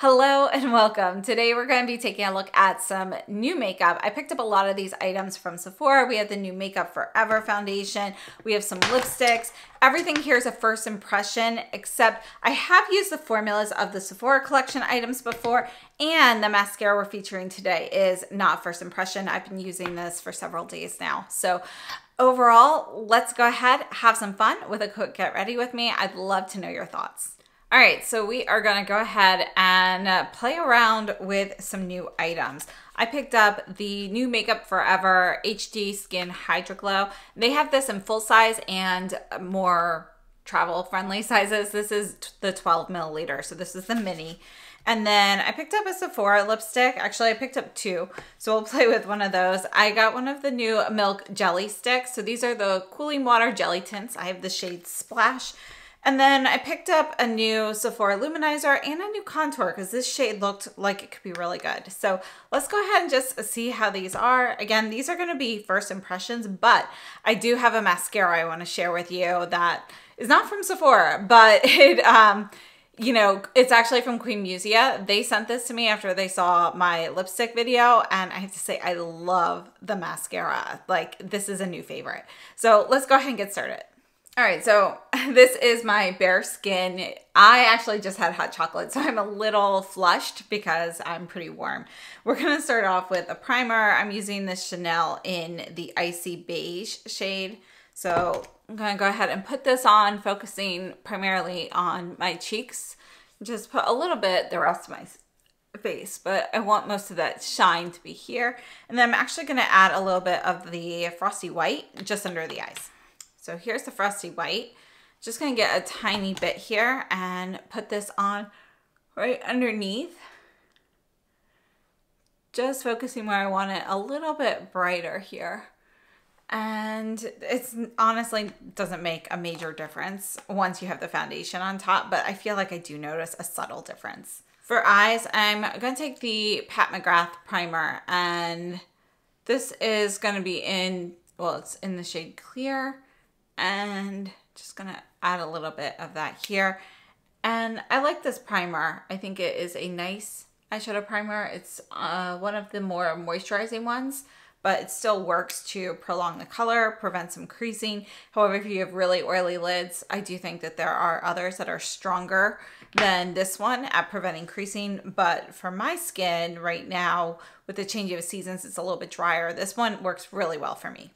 Hello and welcome. Today we're going to be taking a look at some new makeup. I picked up a lot of these items from Sephora. We have the new Make Up For Ever foundation. We have some lipsticks. Everything here is a first impression, except I have used the formulas of the Sephora collection items before, and the mascara we're featuring today is not first impression. I've been using this for several days now. So overall, let's go ahead, have some fun with a quick get ready with me. I'd love to know your thoughts. All right, so we are gonna go ahead and uh, play around with some new items. I picked up the new Make Up For Ever HD Skin Hydra Glow. They have this in full size and more travel friendly sizes. This is the 12 milliliter, so this is the mini. And then I picked up a Sephora lipstick. Actually, I picked up two, so we'll play with one of those. I got one of the new Milk Jelly Sticks. So these are the Cooling Water Jelly Tints. I have the shade Splash. And then I picked up a new Sephora Luminizer and a new contour because this shade looked like it could be really good. So let's go ahead and just see how these are. Again, these are going to be first impressions, but I do have a mascara I want to share with you that is not from Sephora, but it, um, you know, it's actually from Queen Musia. They sent this to me after they saw my lipstick video, and I have to say, I love the mascara. Like, this is a new favorite. So let's go ahead and get started. All right, so this is my bare skin. I actually just had hot chocolate, so I'm a little flushed because I'm pretty warm. We're gonna start off with a primer. I'm using this Chanel in the Icy Beige shade. So I'm gonna go ahead and put this on, focusing primarily on my cheeks. Just put a little bit the rest of my face, but I want most of that shine to be here. And then I'm actually gonna add a little bit of the Frosty White just under the eyes. So here's the Frosty White. Just gonna get a tiny bit here and put this on right underneath. Just focusing where I want it a little bit brighter here. And it's honestly doesn't make a major difference once you have the foundation on top, but I feel like I do notice a subtle difference. For eyes, I'm gonna take the Pat McGrath primer and this is gonna be in, well, it's in the shade clear and just gonna add a little bit of that here. And I like this primer. I think it is a nice eyeshadow primer. It's uh, one of the more moisturizing ones, but it still works to prolong the color, prevent some creasing. However, if you have really oily lids, I do think that there are others that are stronger than this one at preventing creasing. But for my skin right now, with the change of seasons, it's a little bit drier. This one works really well for me.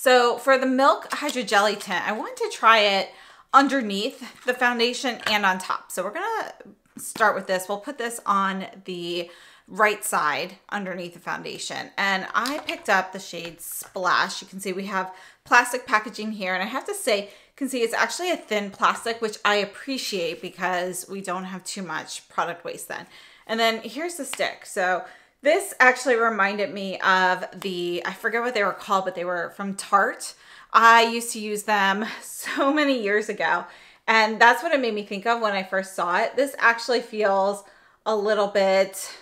So for the Milk Hydro Jelly Tint, I want to try it underneath the foundation and on top. So we're gonna start with this. We'll put this on the right side underneath the foundation. And I picked up the shade Splash. You can see we have plastic packaging here. And I have to say, you can see it's actually a thin plastic, which I appreciate because we don't have too much product waste then. And then here's the stick. So this actually reminded me of the, I forget what they were called, but they were from Tarte. I used to use them so many years ago. And that's what it made me think of when I first saw it. This actually feels a little bit,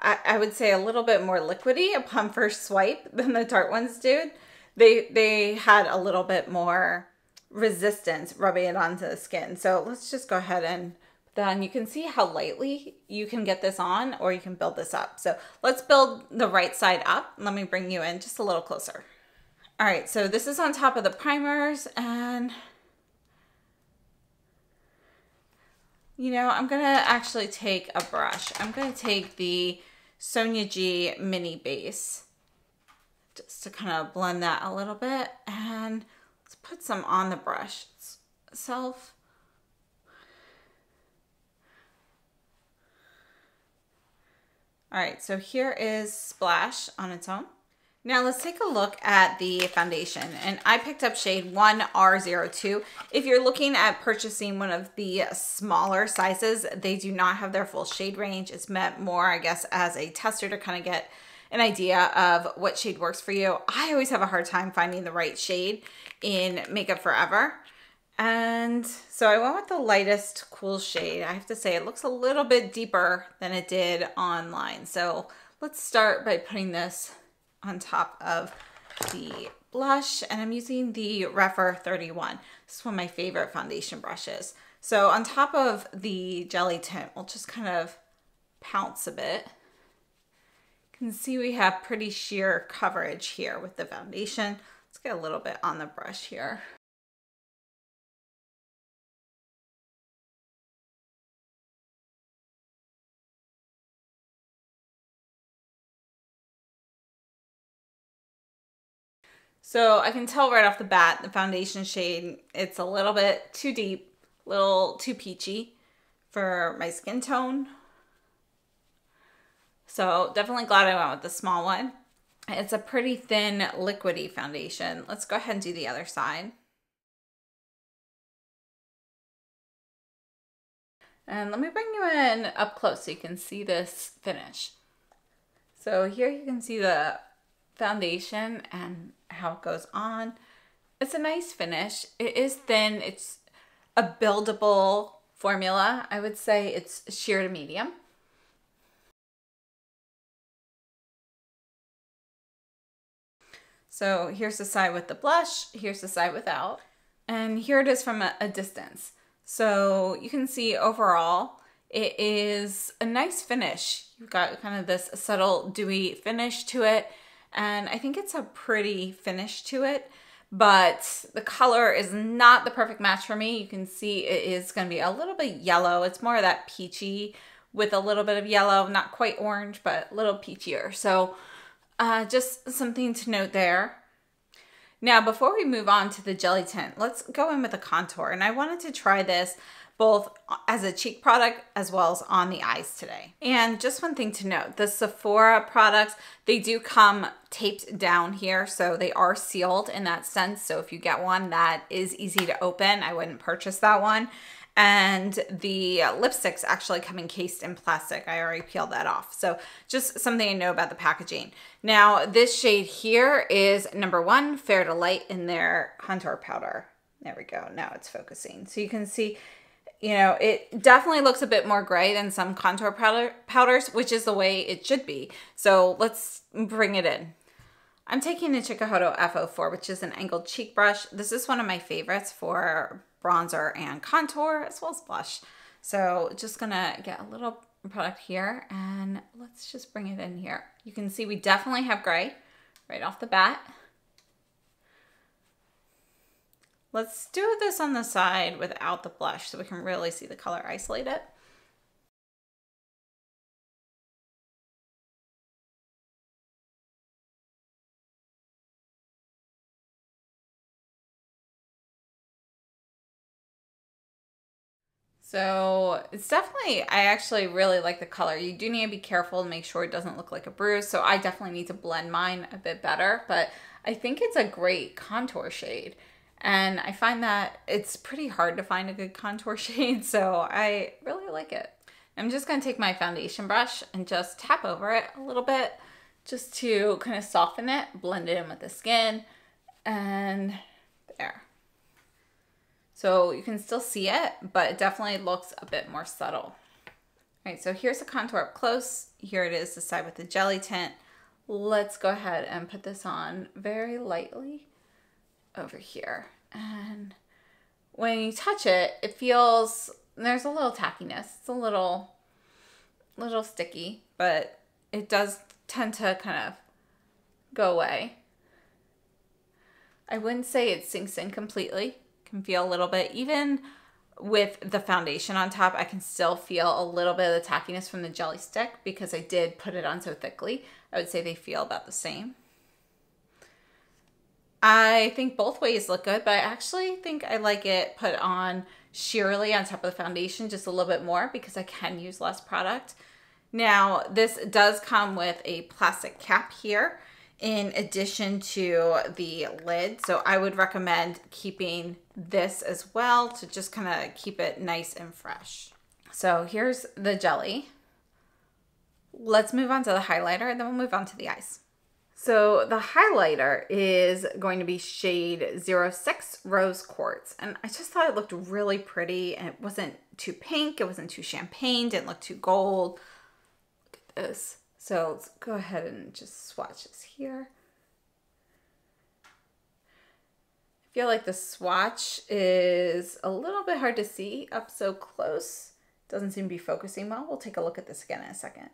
I, I would say a little bit more liquidy upon first swipe than the Tarte ones did. They, they had a little bit more resistance rubbing it onto the skin. So let's just go ahead and then you can see how lightly you can get this on or you can build this up. So let's build the right side up. Let me bring you in just a little closer. All right, so this is on top of the primers and you know, I'm gonna actually take a brush. I'm gonna take the Sonia G mini base just to kind of blend that a little bit and let's put some on the brush itself. All right, so here is Splash on its own. Now let's take a look at the foundation and I picked up shade 1R02. If you're looking at purchasing one of the smaller sizes, they do not have their full shade range. It's meant more, I guess, as a tester to kind of get an idea of what shade works for you. I always have a hard time finding the right shade in Make Up For Ever. And so I went with the lightest cool shade. I have to say it looks a little bit deeper than it did online. So let's start by putting this on top of the blush and I'm using the Rephr 31. This is one of my favorite foundation brushes. So on top of the jelly tint, we'll just kind of pounce a bit. You can see we have pretty sheer coverage here with the foundation. Let's get a little bit on the brush here. So I can tell right off the bat the foundation shade, it's a little bit too deep, a little too peachy for my skin tone. So definitely glad I went with the small one. It's a pretty thin liquidy foundation. Let's go ahead and do the other side. And let me bring you in up close so you can see this finish. So here you can see the foundation and how it goes on. It's a nice finish. It is thin. It's a buildable formula. I would say it's sheer to medium. So here's the side with the blush, here's the side without, and here it is from a, a distance. So you can see overall, it is a nice finish. You've got kind of this subtle dewy finish to it. And I think it's a pretty finish to it, but the color is not the perfect match for me. You can see it is gonna be a little bit yellow. It's more of that peachy with a little bit of yellow, not quite orange, but a little peachier. So uh, just something to note there. Now, before we move on to the jelly tint, let's go in with a contour. And I wanted to try this both as a cheek product as well as on the eyes today. And just one thing to note, the Sephora products, they do come taped down here, so they are sealed in that sense. So if you get one that is easy to open, I wouldn't purchase that one. And the lipsticks actually come encased in plastic. I already peeled that off. So just something to know about the packaging. Now, this shade here is number one, Fair to Light in their contour powder. There we go. Now it's focusing. So you can see you know, it definitely looks a bit more gray than some contour powder powders, which is the way it should be. So let's bring it in. I'm taking the Chikuhodo F04, which is an angled cheek brush. This is one of my favorites for bronzer and contour as well as blush. So just gonna get a little product here and let's just bring it in here. You can see we definitely have gray right off the bat. Let's do this on the side without the blush so we can really see the color isolate it. So it's definitely, I actually really like the color. You do need to be careful to make sure it doesn't look like a bruise. So I definitely need to blend mine a bit better, but I think it's a great contour shade. And I find that it's pretty hard to find a good contour shade, so I really like it. I'm just gonna take my foundation brush and just tap over it a little bit just to kind of soften it, blend it in with the skin, and there. So you can still see it, but it definitely looks a bit more subtle. All right, so here's the contour up close. Here it is, the side with the jelly tint. Let's go ahead and put this on very lightly over here. And when you touch it, it feels, there's a little tackiness. It's a little, little sticky, but it does tend to kind of go away. I wouldn't say it sinks in completely. Can feel a little bit, even with the foundation on top, I can still feel a little bit of the tackiness from the jelly stick because I did put it on so thickly. I would say they feel about the same. I think both ways look good, but I actually think I like it put on sheerly on top of the foundation just a little bit more because I can use less product. Now, this does come with a plastic cap here in addition to the lid. So I would recommend keeping this as well to just kind of keep it nice and fresh. So here's the jelly. Let's move on to the highlighter and then we'll move on to the eyes. So the highlighter is going to be shade 06 Rose Quartz. And I just thought it looked really pretty and it wasn't too pink, it wasn't too champagne, didn't look too gold. Look at this. So let's go ahead and just swatch this here. I feel like the swatch is a little bit hard to see up so close. Doesn't seem to be focusing well. We'll take a look at this again in a second.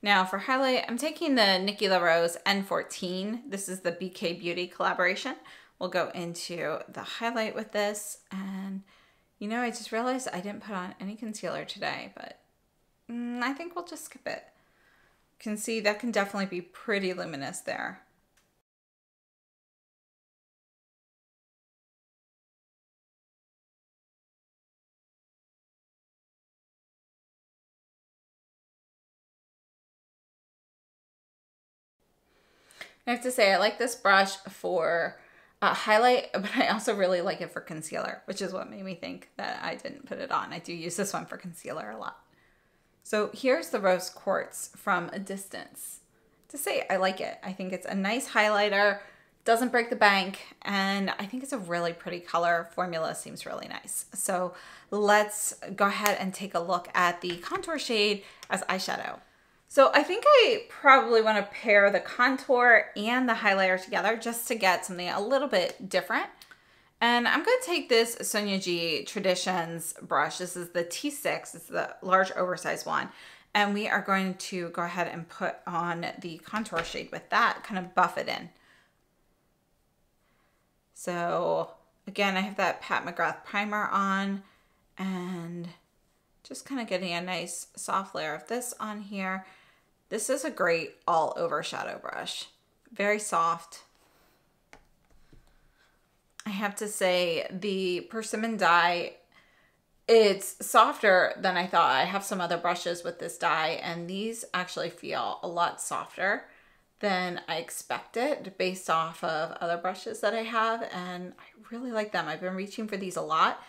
Now for highlight, I'm taking the Nikki LaRose N14. This is the BK Beauty collaboration. We'll go into the highlight with this. And, you know, I just realized I didn't put on any concealer today, but mm, I think we'll just skip it. You can see that can definitely be pretty luminous there. I have to say, I like this brush for uh, highlight, but I also really like it for concealer, which is what made me think that I didn't put it on. I do use this one for concealer a lot. So here's the Rose Quartz from a distance. To say, I like it. I think it's a nice highlighter, doesn't break the bank, and I think it's a really pretty color. Formula seems really nice. So let's go ahead and take a look at the contour shade as eyeshadow. So I think I probably want to pair the contour and the highlighter together just to get something a little bit different. And I'm going to take this Sonia G Traditions brush. This is the T6. It's the large oversized one. And we are going to go ahead and put on the contour shade with that, kind of buff it in. So again, I have that Pat McGrath primer on and just kind of getting a nice soft layer of this on here. This is a great all over shadow brush. Very soft. I have to say the persimmon dye, it's softer than I thought. I have some other brushes with this dye and these actually feel a lot softer than I expected based off of other brushes that I have and I really like them. I've been reaching for these a lot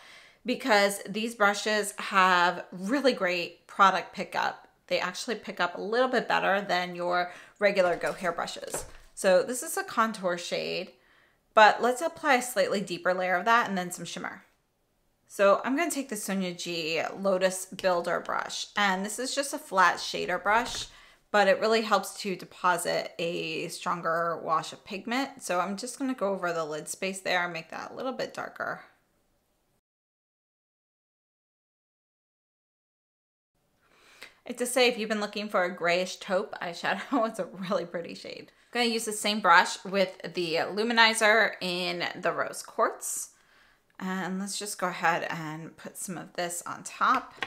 because these brushes have really great product pickup they actually pick up a little bit better than your regular Goat Hair brushes. So this is a contour shade, but let's apply a slightly deeper layer of that and then some shimmer. So I'm going to take the Sonia G Lotus Builder brush, and this is just a flat shader brush, but it really helps to deposit a stronger wash of pigment. So I'm just going to go over the lid space there and make that a little bit darker. To say, if you've been looking for a grayish taupe eyeshadow, it's a really pretty shade. I'm gonna use the same brush with the luminizer in the Rose Quartz. And let's just go ahead and put some of this on top.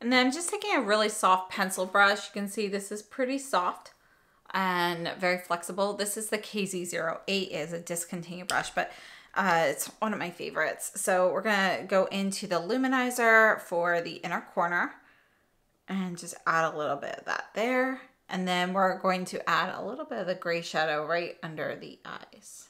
And then I'm just taking a really soft pencil brush. You can see this is pretty soft and very flexible. This is the KZ08 is a discontinued brush, but uh, it's one of my favorites. So we're gonna go into the luminizer for the inner corner and just add a little bit of that there. And then we're going to add a little bit of the gray shadow right under the eyes.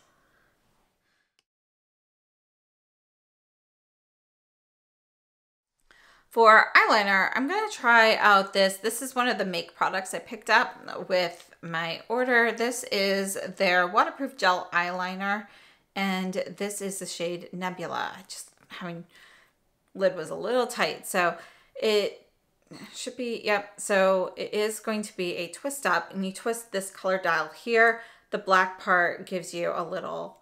For eyeliner, I'm going to try out this. This is one of the Make products I picked up with my order. This is their waterproof gel eyeliner, and this is the shade Nebula. Just having lid was a little tight, so it should be, yep. So it is going to be a twist up, and you twist this color dial here. The black part gives you a little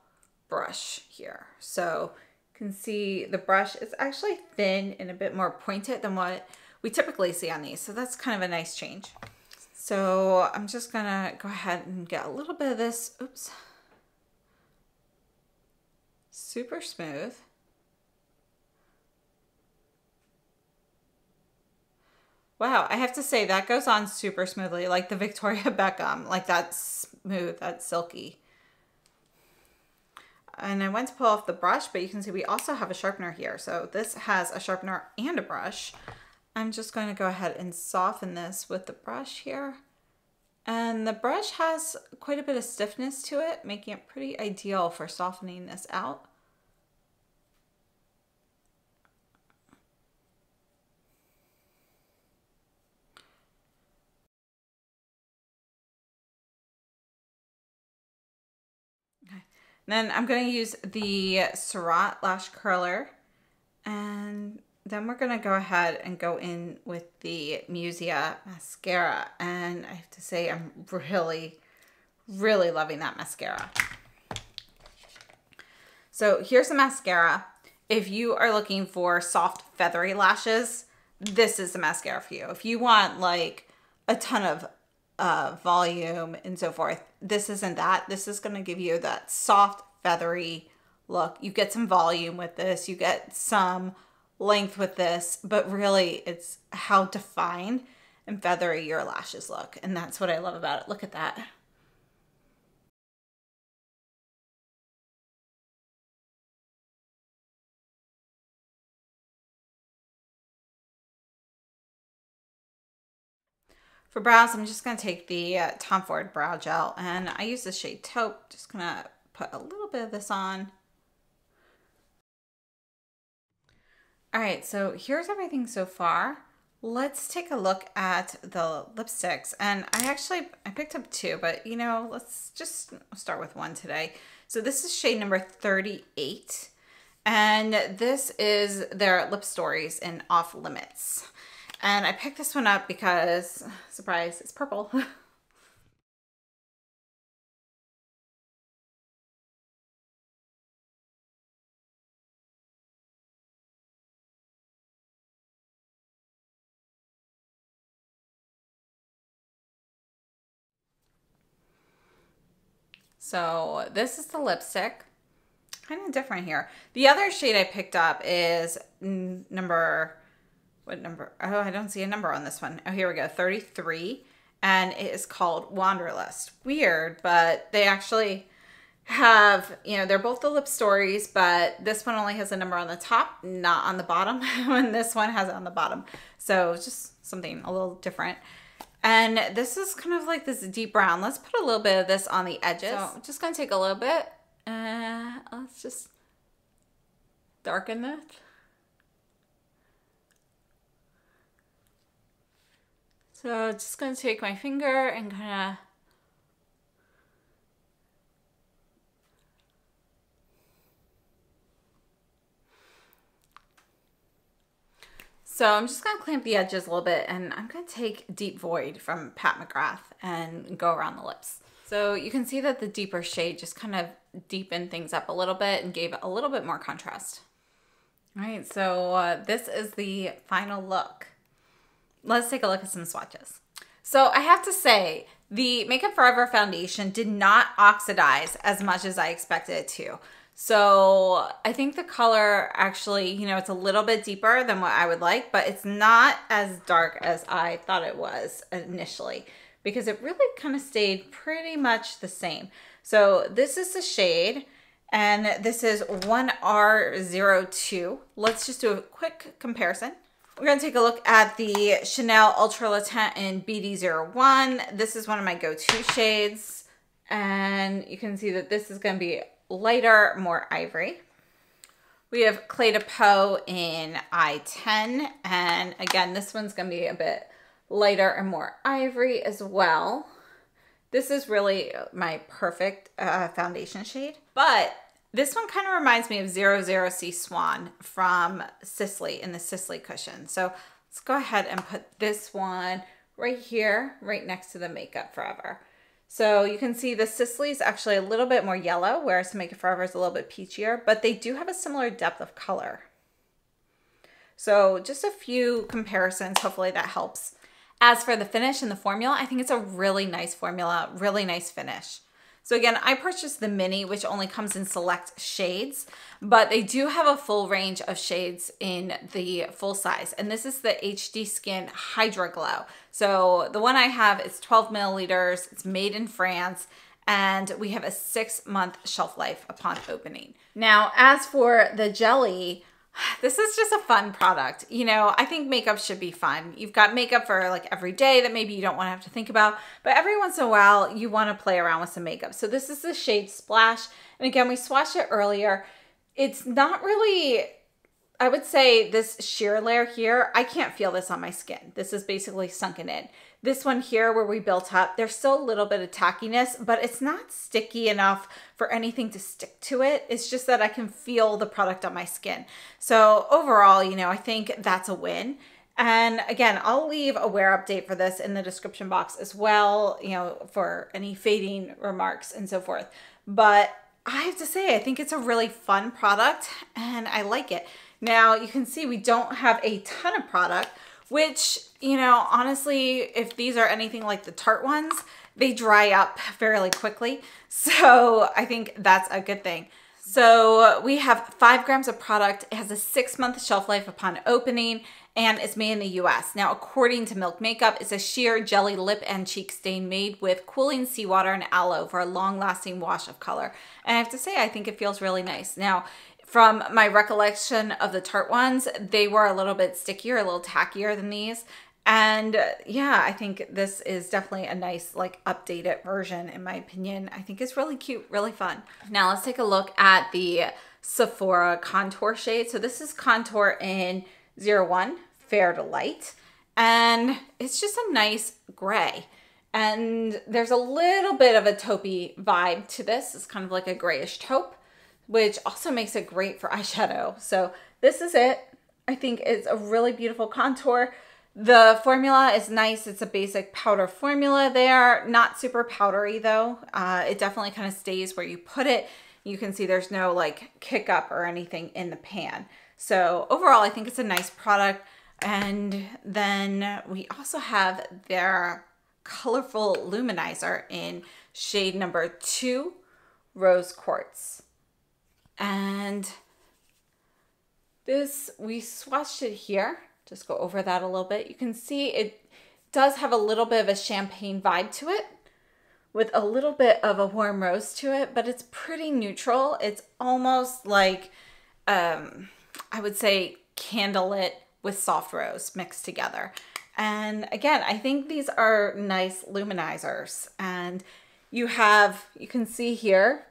brush here. So you can see the brush is actually thin and a bit more pointed than what we typically see on these. So that's kind of a nice change. So I'm just gonna go ahead and get a little bit of this, oops, super smooth. Wow, I have to say that goes on super smoothly, like the Victoria Beckham, like that's smooth, that's silky. And I went to pull off the brush, but you can see we also have a sharpener here. So this has a sharpener and a brush. I'm just going to go ahead and soften this with the brush here. And the brush has quite a bit of stiffness to it, making it pretty ideal for softening this out. Then I'm going to use the Surratt Lash Curler and then we're gonna go ahead and go in with the Musia mascara. And I have to say, I'm really, really loving that mascara. So here's the mascara. If you are looking for soft, feathery lashes, this is the mascara for you. If you want like a ton of uh, volume and so forth, this isn't that. This is going to give you that soft, feathery look. You get some volume with this. You get some length with this, but really it's how defined and feathery your lashes look. And that's what I love about it. Look at that. For brows, I'm just going to take the uh, Tom Ford Brow Gel, and I use the shade Taupe. Just going to put a little bit of this on. All right, so here's everything so far. Let's take a look at the lipsticks. And I actually, I picked up two, but you know, let's just start with one today. So this is shade number 38. And this is their Lip Stories in Off Limits. And I picked this one up because, surprise, it's purple. So this is the lipstick. Kind of different here. The other shade I picked up is number what number? Oh, I don't see a number on this one. Oh, here we go, 33. And it is called Wanderlust. Weird, but they actually have, you know, they're both the lip stories, but this one only has a number on the top, not on the bottom. and this one has it on the bottom. So just something a little different. And this is kind of like this deep brown. Let's put a little bit of this on the edges. So I'm just gonna take a little bit. Uh, let's just darken that. So just to take my finger and kind of So I'm just to clamp the edges a little bit and I'm to take Deep Void from Pat McGrath and go around the lips. So you can see that the deeper shade just kind of deepened things up a little bit and gave a little bit more contrast. All right, so uh, this is the final look let's take a look at some swatches. So I have to say, the Make Up For Ever foundation did not oxidize as much as I expected it to. So I think the color actually, you know, it's a little bit deeper than what I would like, but it's not as dark as I thought it was initially because it really kind of stayed pretty much the same. So this is the shade and this is 1R02. Let's just do a quick comparison. We're going to take a look at the Chanel Ultra Le Teint in BD01. This is one of my go-to shades. And you can see that this is going to be lighter, more ivory. We have Clé de Peau in I-10. And again, this one's going to be a bit lighter and more ivory as well. This is really my perfect uh, foundation shade. But this one kind of reminds me of 00C Swan from Sisley in the Sisley cushion. So let's go ahead and put this one right here, right next to the Make Up For Ever. So you can see the Sisley is actually a little bit more yellow, whereas the Make Up For Ever is a little bit peachier, but they do have a similar depth of color. So just a few comparisons, hopefully that helps. As for the finish and the formula, I think it's a really nice formula, really nice finish. So again, I purchased the mini, which only comes in select shades, but they do have a full range of shades in the full size. And this is the HD Skin Hydra Glow. So the one I have is 12 milliliters. It's made in France and we have a six month shelf life upon opening. Now, as for the jelly, this is just a fun product. You know, I think makeup should be fun. You've got makeup for like every day that maybe you don't want to have to think about, but every once in a while you want to play around with some makeup. So this is the shade Splash. And again, we swatched it earlier. It's not really, I would say this sheer layer here, I can't feel this on my skin. This is basically sunken in. This one here where we built up, there's still a little bit of tackiness, but it's not sticky enough for anything to stick to it. It's just that I can feel the product on my skin. So overall, you know, I think that's a win. And again, I'll leave a wear update for this in the description box as well, you know, for any fading remarks and so forth. But I have to say, I think it's a really fun product and I like it. Now you can see we don't have a ton of product, which, you know, honestly, if these are anything like the Tarte ones, they dry up fairly quickly. So I think that's a good thing. So we have five grams of product. It has a six month shelf life upon opening and it's made in the US. Now, according to Milk Makeup, it's a sheer jelly lip and cheek stain made with cooling seawater and aloe for a long lasting wash of color. And I have to say, I think it feels really nice. Now, from my recollection of the Tarte ones, they were a little bit stickier, a little tackier than these. And uh, yeah, I think this is definitely a nice like updated version in my opinion. I think it's really cute, really fun. Now let's take a look at the Sephora contour shade. So this is contour in 01, Fair to Light. And it's just a nice gray. And there's a little bit of a taupey vibe to this. It's kind of like a grayish taupe, which also makes it great for eyeshadow. So this is it. I think it's a really beautiful contour. The formula is nice. It's a basic powder formula there. Not super powdery though. Uh, it definitely kind of stays where you put it. You can see there's no like kick up or anything in the pan. So overall, I think it's a nice product. And then we also have their colorful luminizer in shade number two, Rose Quartz. And this, we swatched it here. Just go over that a little bit. You can see it does have a little bit of a champagne vibe to it with a little bit of a warm rose to it, but it's pretty neutral. It's almost like, um, I would say candlelit with soft rose mixed together. And again, I think these are nice luminizers. And you have, you can see here,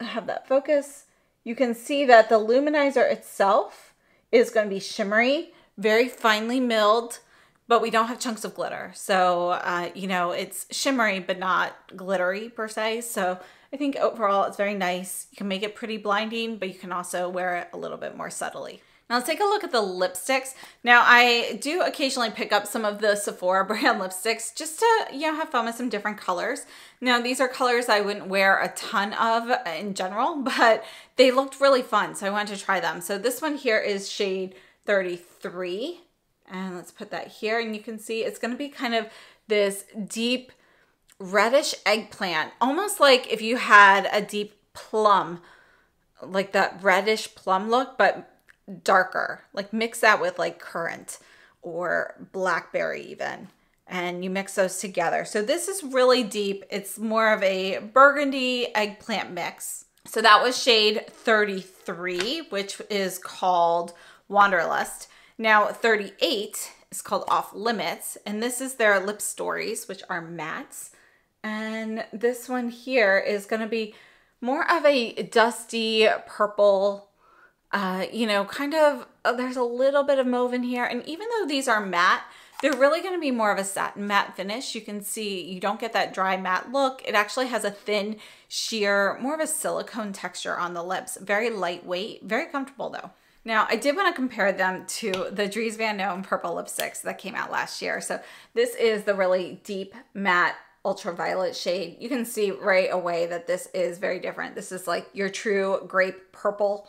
have that focus. You can see that the luminizer itself is going to be shimmery, very finely milled, but we don't have chunks of glitter. So, uh, you know, it's shimmery, but not glittery per se. So I think overall it's very nice. You can make it pretty blinding, but you can also wear it a little bit more subtly. Now let's take a look at the lipsticks. Now I do occasionally pick up some of the Sephora brand lipsticks just to, you know, have fun with some different colors. Now these are colors I wouldn't wear a ton of in general, but they looked really fun. So I wanted to try them. So this one here is shade 33. And let's put that here. And you can see it's going to be kind of this deep reddish eggplant, almost like if you had a deep plum, like that reddish plum look, but darker. Like mix that with like currant or blackberry even. And you mix those together. So this is really deep. It's more of a burgundy eggplant mix. So that was shade 33, which is called Wanderlust. Now 38 is called Off Limits. And this is their lip stories, which are mattes. And this one here is going to be more of a dusty purple, uh, you know, kind of, uh, there's a little bit of mauve in here. And even though these are matte, they're really going to be more of a satin matte finish. You can see you don't get that dry matte look. It actually has a thin sheer, more of a silicone texture on the lips. Very lightweight, very comfortable though. Now, I did want to compare them to the Dries Van Noten purple lipsticks that came out last year. So this is the really deep matte ultraviolet shade. You can see right away that this is very different. This is like your true grape purple.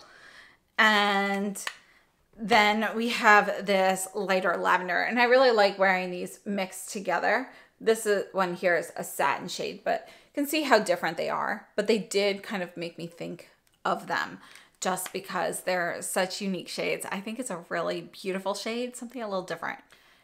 And then we have this lighter lavender. And I really like wearing these mixed together. This is one here is a satin shade, but you can see how different they are. But they did kind of make me think of them just because they're such unique shades. I think it's a really beautiful shade, something a little different.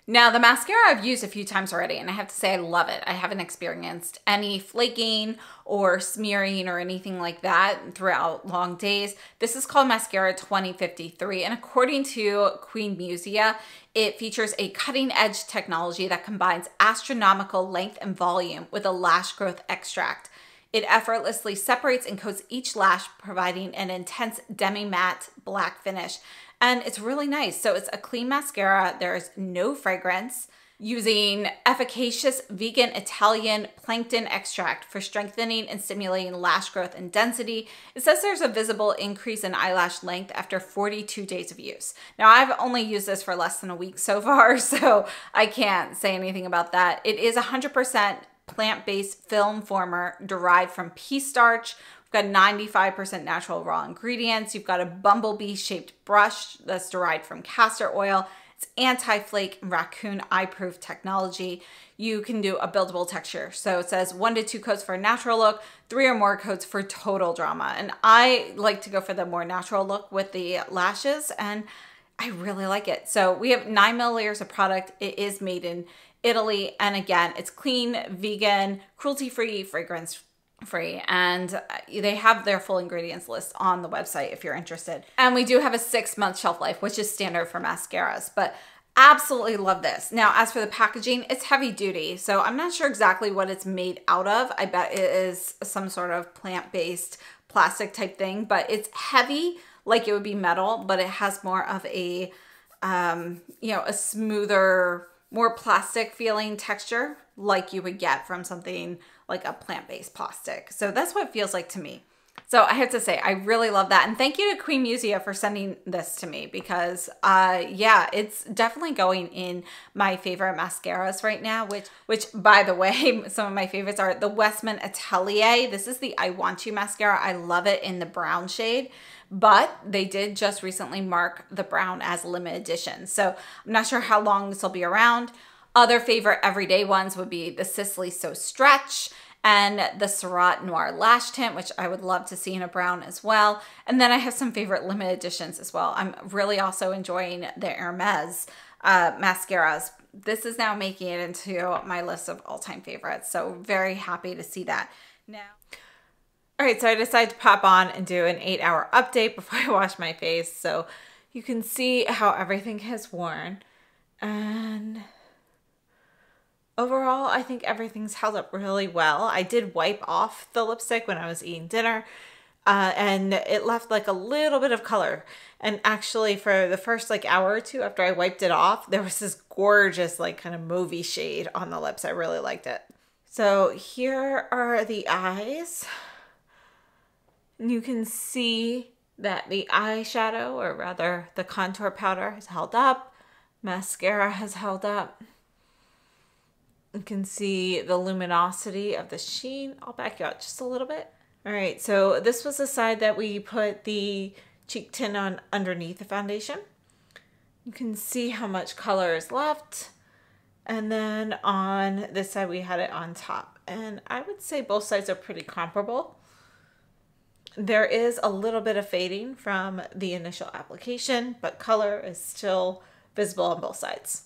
Now, the mascara I've used a few times already, and I have to say I love it. I haven't experienced any flaking or smearing or anything like that throughout long days. This is called Mascara 2053, and according to Queen Musia, it features a cutting-edge technology that combines astronomical length and volume with a lash growth extract. It effortlessly separates and coats each lash, providing an intense demi-matte black finish and it's really nice. So it's a clean mascara. There's no fragrance. using efficacious vegan Italian plankton extract for strengthening and stimulating lash growth and density. It says there's a visible increase in eyelash length after 42 days of use. Now, I've only used this for less than a week so far, so I can't say anything about that. It is 100% plant-based film former derived from pea starch. We've got 95% natural raw ingredients. You've got a bumblebee shaped brush that's derived from castor oil. It's anti-flake and raccoon eye-proof technology. You can do a buildable texture. So it says one to two coats for a natural look, three or more coats for total drama. And I like to go for the more natural look with the lashes and I really like it. So we have nine milliliters of product. It is made in Italy. And again, it's clean, vegan, cruelty-free, fragrance free and uh, they have their full ingredients list on the website if you're interested. And we do have a six month shelf life, which is standard for mascaras, but absolutely love this. Now, as for the packaging, it's heavy duty. So I'm not sure exactly what it's made out of. I bet it is some sort of plant-based plastic type thing, but it's heavy like it would be metal, but it has more of a, um, you know, a smoother more plastic feeling texture like you would get from something like a plant-based plastic. So that's what it feels like to me. So I have to say, I really love that. And thank you to Queen Musia for sending this to me because, uh, yeah, it's definitely going in my favorite mascaras right now, which, which by the way, some of my favorites are the Westman Atelier. This is the I Want You mascara. I love it in the brown shade but they did just recently mark the brown as limited edition. So I'm not sure how long this will be around. Other favorite everyday ones would be the Sisley So Stretch and the Surratt Noir Lash Tint, which I would love to see in a brown as well. And then I have some favorite limited editions as well. I'm really also enjoying the Hermes uh, mascaras. This is now making it into my list of all-time favorites, so very happy to see that. Now, all right, so I decided to pop on and do an eight hour update before I wash my face. So you can see how everything has worn. And overall, I think everything's held up really well. I did wipe off the lipstick when I was eating dinner. Uh, and it left like a little bit of color. And actually, for the first like hour or two after I wiped it off, there was this gorgeous like kind of movie shade on the lips. I really liked it. So here are the eyes you can see that the eyeshadow, or rather the contour powder, has held up. Mascara has held up. You can see the luminosity of the sheen. I'll back you out just a little bit. All right, so this was the side that we put the cheek tint on underneath the foundation. You can see how much color is left. And then on this side, we had it on top. And I would say both sides are pretty comparable. There is a little bit of fading from the initial application, but color is still visible on both sides.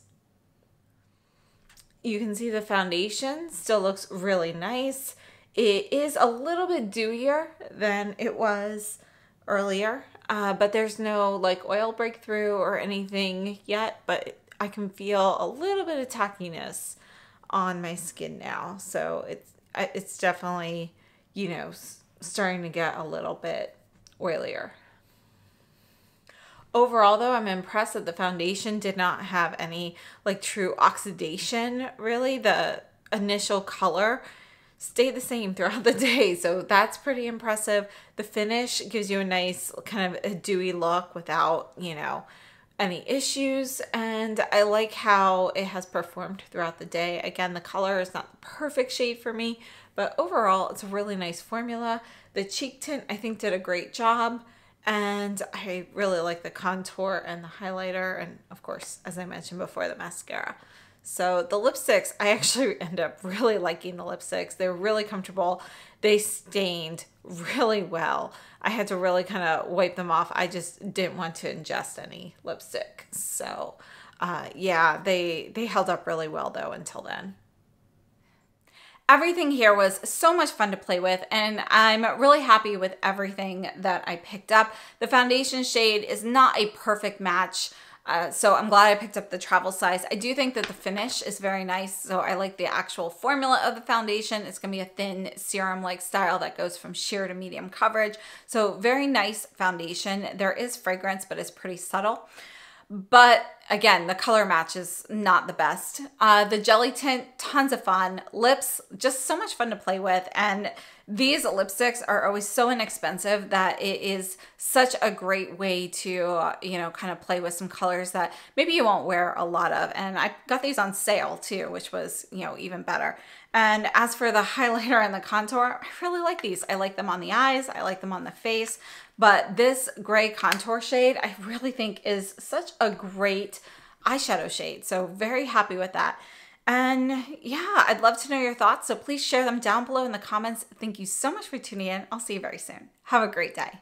You can see the foundation still looks really nice. It is a little bit dewier than it was earlier, uh, but there's no like oil breakthrough or anything yet, but I can feel a little bit of tackiness on my skin now. So it's, it's definitely, you know, starting to get a little bit oilier. Overall though, I'm impressed that the foundation did not have any like true oxidation really. The initial color stayed the same throughout the day. So that's pretty impressive. The finish gives you a nice kind of a dewy look without, you know, any issues. And I like how it has performed throughout the day. Again, the color is not the perfect shade for me, but overall, it's a really nice formula. The cheek tint, I think, did a great job. And I really like the contour and the highlighter. And of course, as I mentioned before, the mascara. So the lipsticks, I actually end up really liking the lipsticks. They're really comfortable. They stained really well. I had to really kind of wipe them off. I just didn't want to ingest any lipstick. So uh, yeah, they, they held up really well though until then. Everything here was so much fun to play with and I'm really happy with everything that I picked up. The foundation shade is not a perfect match. Uh, so I'm glad I picked up the travel size. I do think that the finish is very nice. So I like the actual formula of the foundation. It's gonna be a thin serum-like style that goes from sheer to medium coverage. So very nice foundation. There is fragrance, but it's pretty subtle. But again, the color match is not the best. Uh, the jelly tint, tons of fun. Lips, just so much fun to play with. And these lipsticks are always so inexpensive that it is such a great way to, you know, kind of play with some colors that maybe you won't wear a lot of. And I got these on sale too, which was, you know, even better. And as for the highlighter and the contour, I really like these. I like them on the eyes. I like them on the face. But this gray contour shade, I really think is such a great eyeshadow shade. So very happy with that. And yeah, I'd love to know your thoughts. So please share them down below in the comments. Thank you so much for tuning in. I'll see you very soon. Have a great day.